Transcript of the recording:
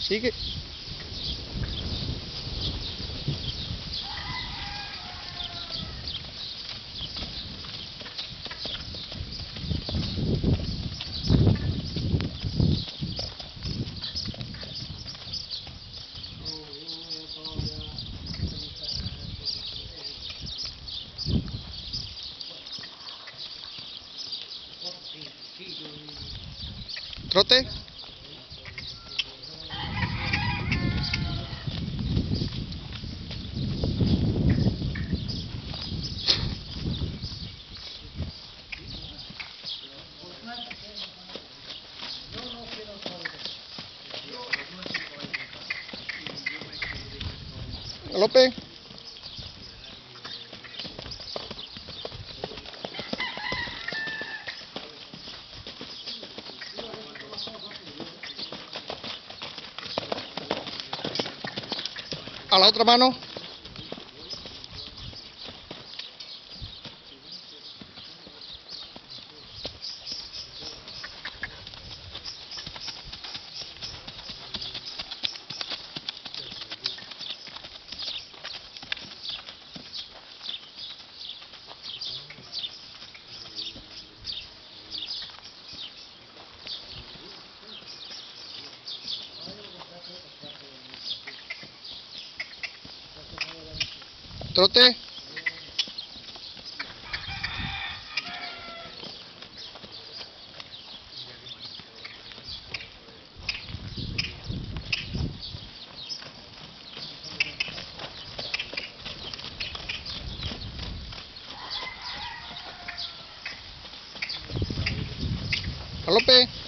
Sigue. Trote. Galope. A la otra mano. Trote. Galope.